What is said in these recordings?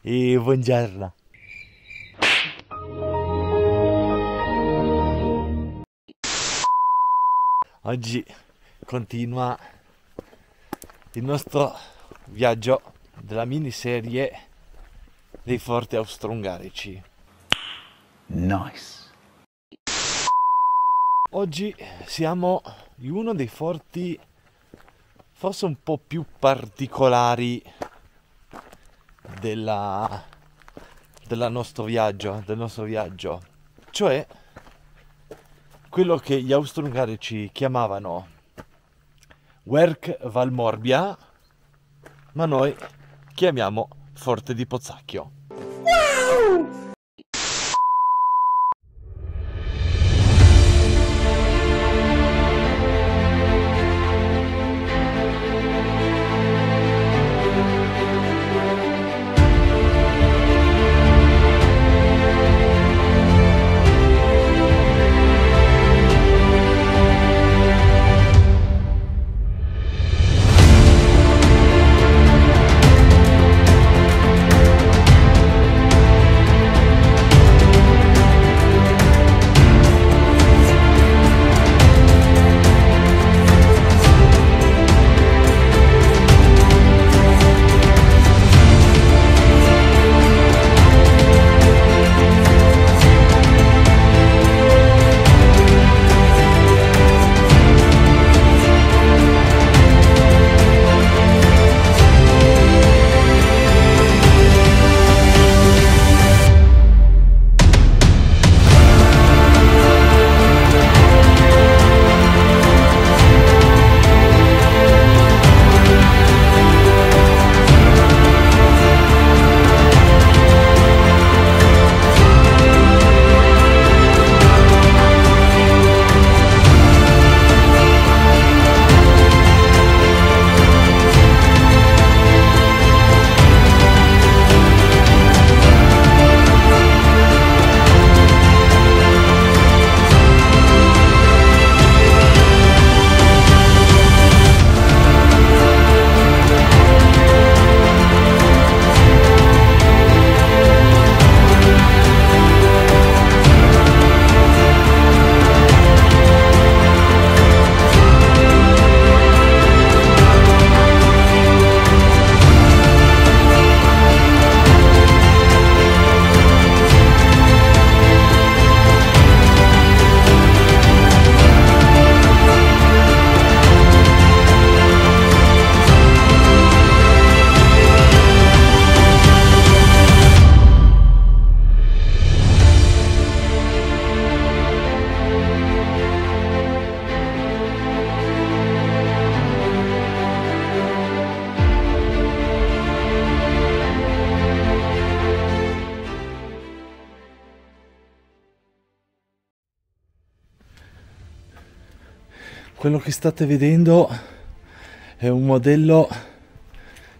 e buongiorno. Oggi continua il nostro viaggio della miniserie dei forti austro-ungarici. Nice. Oggi siamo in uno dei forti forse un po' più particolari della, della nostro viaggio, del nostro viaggio, cioè quello che gli austro-ungarici chiamavano Werk Valmorbia, ma noi chiamiamo Forte di Pozzacchio. Quello che state vedendo è un modello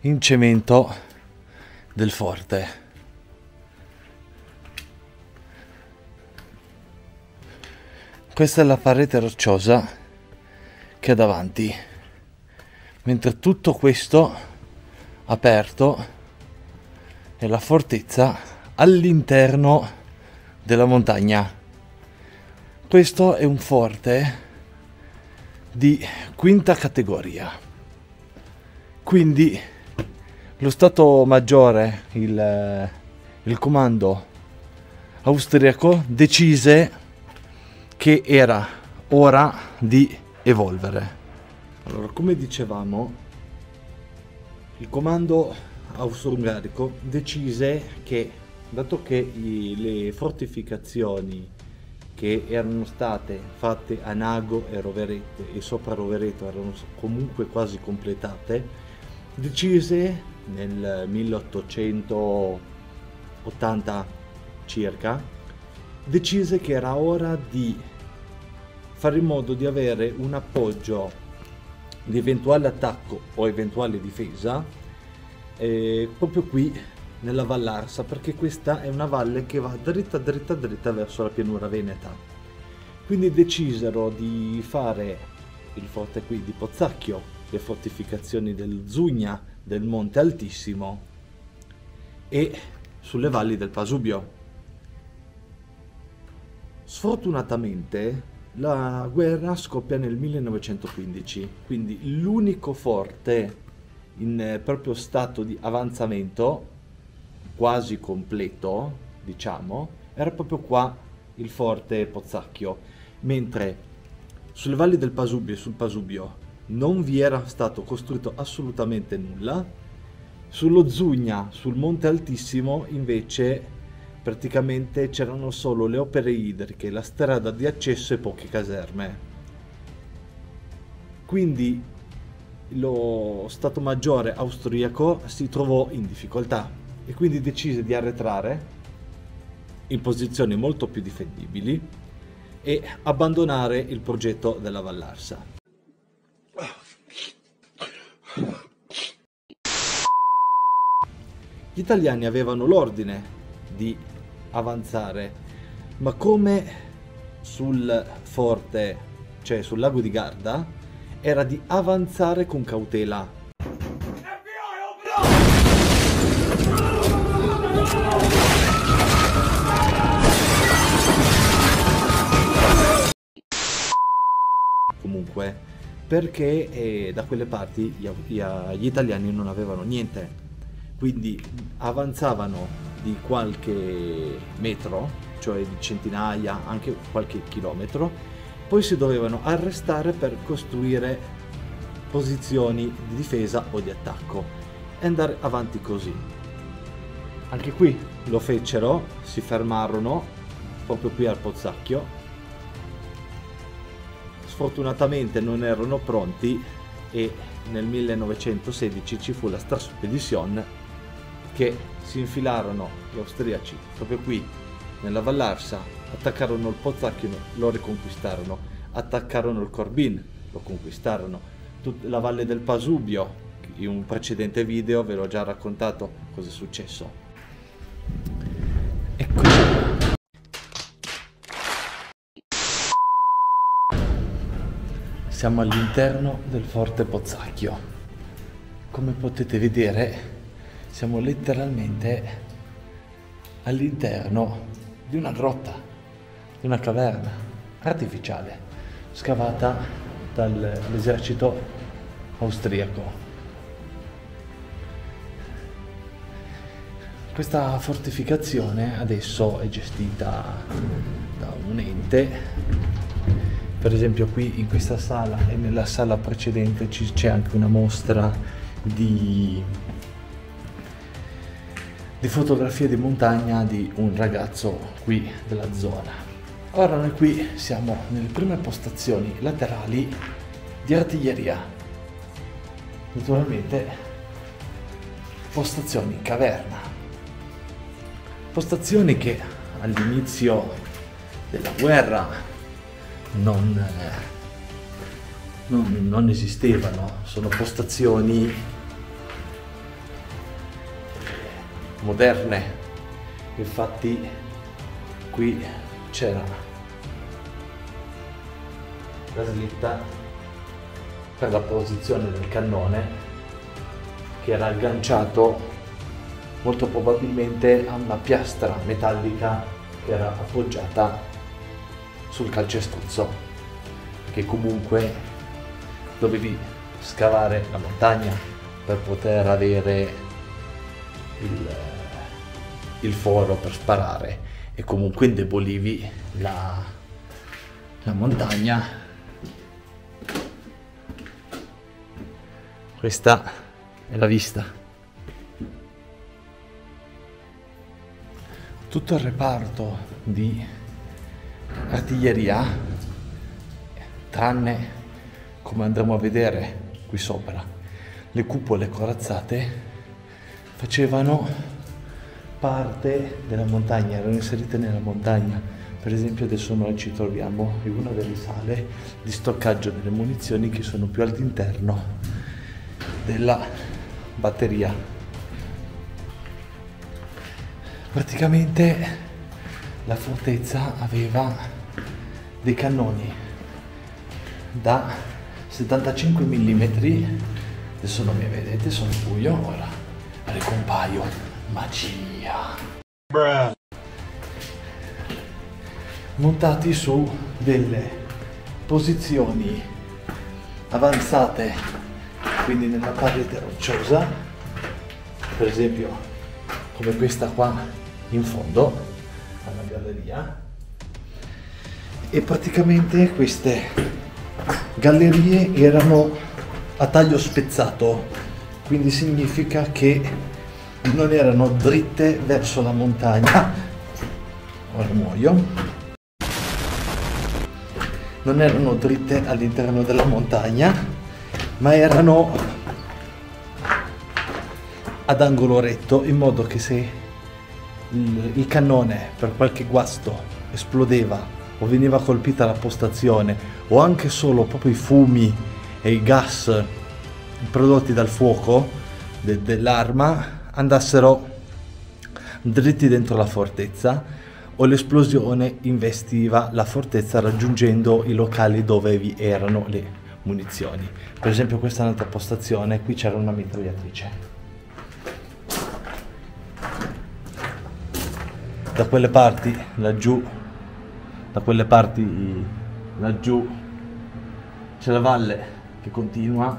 in cemento del forte. Questa è la parete rocciosa che è davanti, mentre tutto questo aperto è la fortezza all'interno della montagna. Questo è un forte di quinta categoria. Quindi lo Stato Maggiore, il, il comando austriaco, decise che era ora di evolvere. Allora, come dicevamo, il comando austro-ungarico decise che, dato che i, le fortificazioni che erano state fatte a Nago e Rovereto e sopra Rovereto erano comunque quasi completate, decise nel 1880 circa, decise che era ora di fare in modo di avere un appoggio di eventuale attacco o eventuale difesa eh, proprio qui nella Vallarsa perché questa è una valle che va dritta dritta dritta verso la pianura veneta. Quindi decisero di fare il forte qui di Pozzacchio, le fortificazioni del Zugna, del Monte Altissimo e sulle valli del Pasubio. Sfortunatamente la guerra scoppia nel 1915, quindi l'unico forte in eh, proprio stato di avanzamento quasi completo, diciamo, era proprio qua il forte Pozzacchio, mentre sulle valli del Pasubio e sul Pasubio non vi era stato costruito assolutamente nulla, sullo Zugna, sul Monte Altissimo, invece praticamente c'erano solo le opere idriche, la strada di accesso e poche caserme. Quindi lo Stato Maggiore austriaco si trovò in difficoltà e quindi decise di arretrare in posizioni molto più difendibili e abbandonare il progetto della Vallarsa. Gli italiani avevano l'ordine di avanzare, ma come sul forte, cioè sul lago di Garda, era di avanzare con cautela. Perché eh, da quelle parti gli, gli italiani non avevano niente, quindi avanzavano di qualche metro, cioè di centinaia, anche qualche chilometro, poi si dovevano arrestare per costruire posizioni di difesa o di attacco e andare avanti così. Anche qui lo fecero, si fermarono proprio qui al Pozzacchio. Sfortunatamente non erano pronti e nel 1916 ci fu la Straspedition che si infilarono gli austriaci proprio qui nella Vallarsa, attaccarono il Pozzacchio, lo riconquistarono, attaccarono il Corbin, lo conquistarono, Tut- la valle del Pasubio, in un precedente video ve l'ho già raccontato cosa è successo. Siamo all'interno del forte Pozzacchio. Come potete vedere siamo letteralmente all'interno di una grotta, di una caverna artificiale scavata dall'esercito austriaco. Questa fortificazione adesso è gestita da un ente, per esempio qui in questa sala e nella sala precedente c'è anche una mostra di di fotografie di montagna di un ragazzo qui della zona. Ora noi qui siamo nelle prime postazioni laterali di artiglieria. Naturalmente postazioni in caverna. Postazioni che all'inizio della guerra non, non, non esistevano, sono postazioni moderne. Infatti qui c'era la slitta per la posizione del cannone che era agganciato molto probabilmente a una piastra metallica che era appoggiata sul calcestruzzo che comunque dovevi scavare la montagna per poter avere il, il foro per sparare e comunque indebolivi la, la montagna. Questa è la vista. Tutto il reparto di artiglieria, tranne come andremo a vedere qui sopra, le cupole corazzate facevano parte della montagna, erano inserite nella montagna. Per esempio adesso noi ci troviamo in una delle sale di stoccaggio delle munizioni che sono più all'interno della batteria. Praticamente la fortezza aveva dei cannoni da 75 mm, adesso non mi vedete, sono buio ora ricompaio. Magia. Montati su delle posizioni avanzate, quindi nella parete rocciosa, per esempio come questa qua in fondo, alla galleria, e praticamente queste gallerie erano a taglio spezzato, quindi significa che non erano dritte verso la montagna. Ora muoio. Non erano dritte all'interno della montagna, ma erano ad angolo retto in modo che se il, cannone per qualche guasto esplodeva o veniva colpita la postazione o anche solo proprio i fumi e i gas prodotti dal fuoco de- dell'arma andassero dritti dentro la fortezza o l'esplosione investiva la fortezza raggiungendo i locali dove vi erano le munizioni. Per esempio questa è un'altra postazione, qui c'era una mitragliatrice. Da quelle parti, laggiù, da quelle parti laggiù c'è la valle che continua.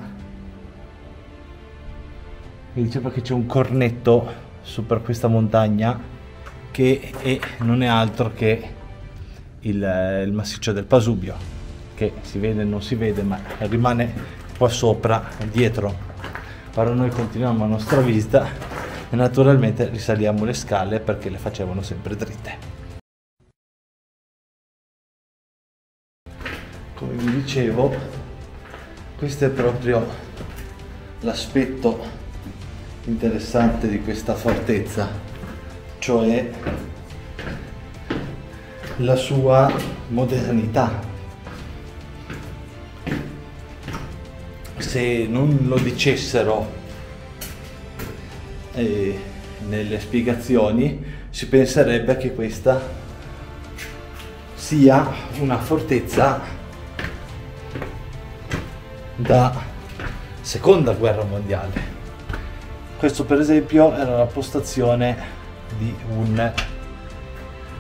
Mi diceva che c'è un cornetto su per questa montagna che è, non è altro che il, il massiccio del Pasubio che si vede e non si vede ma rimane qua sopra dietro. Ora noi continuiamo la nostra visita e naturalmente risaliamo le scale perché le facevano sempre dritte come vi dicevo questo è proprio l'aspetto interessante di questa fortezza cioè la sua modernità. Se non lo dicessero eh, nelle spiegazioni si penserebbe che questa sia una fortezza da seconda guerra mondiale. Questo per esempio era la postazione di un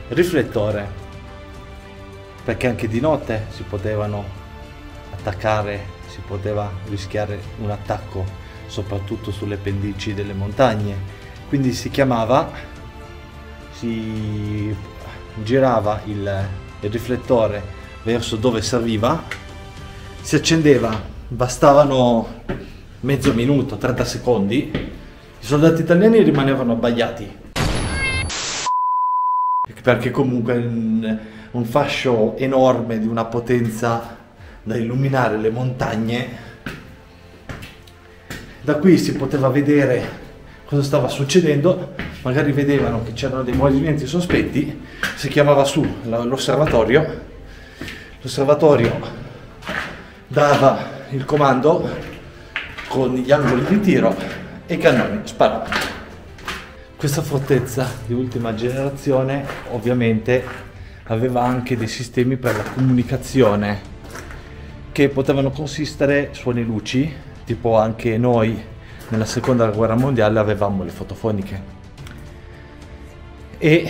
riflettore, perché anche di notte si potevano attaccare, si poteva rischiare un attacco, soprattutto sulle pendici delle montagne. Quindi si chiamava, si girava il, il riflettore verso dove serviva, si accendeva bastavano mezzo minuto, 30 secondi, i soldati italiani rimanevano abbagliati. Perché comunque un, fascio enorme di una potenza da illuminare le montagne, da qui si poteva vedere cosa stava succedendo, magari vedevano che c'erano dei movimenti sospetti, si chiamava su l'osservatorio, l'osservatorio dava il comando con gli angoli di tiro e i cannoni sparavano. Questa fortezza di ultima generazione ovviamente aveva anche dei sistemi per la comunicazione che potevano consistere suoni luci, tipo anche noi nella seconda guerra mondiale avevamo le fotofoniche e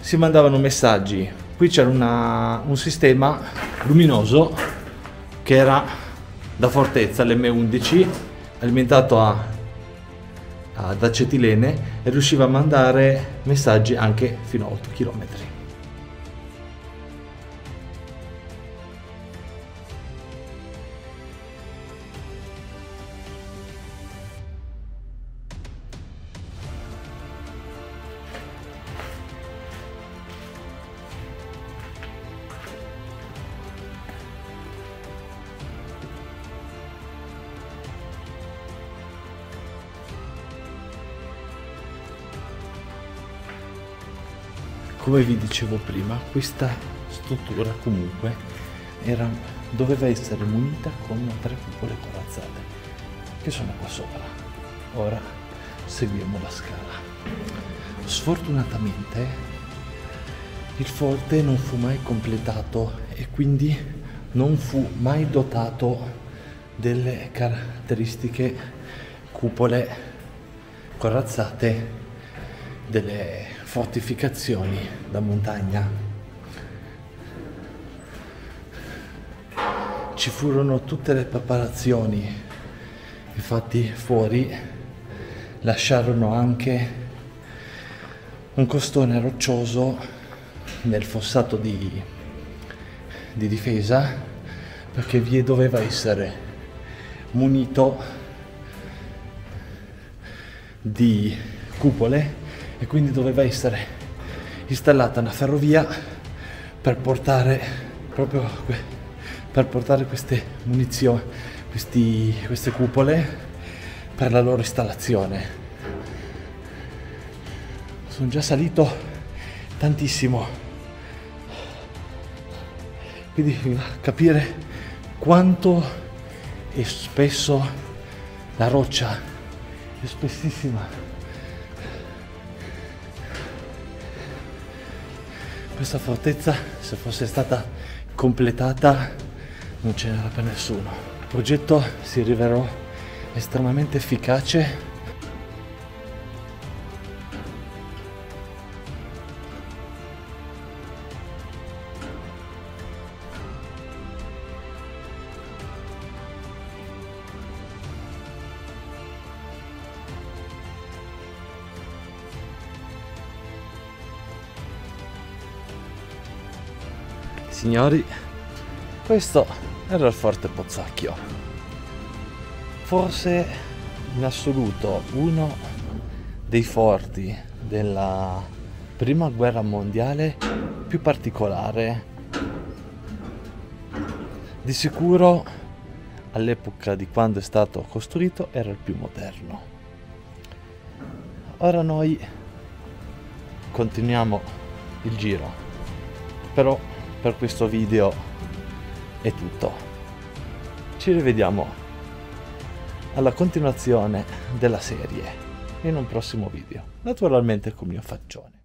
si mandavano messaggi. Qui c'era un sistema luminoso che era da Fortezza, l'M11, alimentato a, ad acetilene e riusciva a mandare messaggi anche fino a 8 km. Come vi dicevo prima questa struttura comunque era, doveva essere munita con tre cupole corazzate che sono qua sopra. Ora seguiamo la scala. Sfortunatamente il forte non fu mai completato e quindi non fu mai dotato delle caratteristiche cupole corazzate delle fortificazioni da montagna. Ci furono tutte le preparazioni, infatti fuori lasciarono anche un costone roccioso nel fossato di, di difesa perché vi doveva essere munito di cupole e quindi doveva essere installata una ferrovia per portare proprio per portare queste munizioni, questi, queste cupole per la loro installazione. Sono già salito tantissimo, quindi capire quanto è spesso la roccia, è spessissima. Questa fortezza, se fosse stata completata, non ce n'era per nessuno. Il progetto si rivelò estremamente efficace. Signori, questo era il Forte Pozzacchio. Forse in assoluto uno dei forti della prima guerra mondiale più particolare. Di sicuro all'epoca di quando è stato costruito era il più moderno. Ora noi continuiamo il giro, però per questo video è tutto. Ci rivediamo alla continuazione della serie in un prossimo video, naturalmente con mio faccione.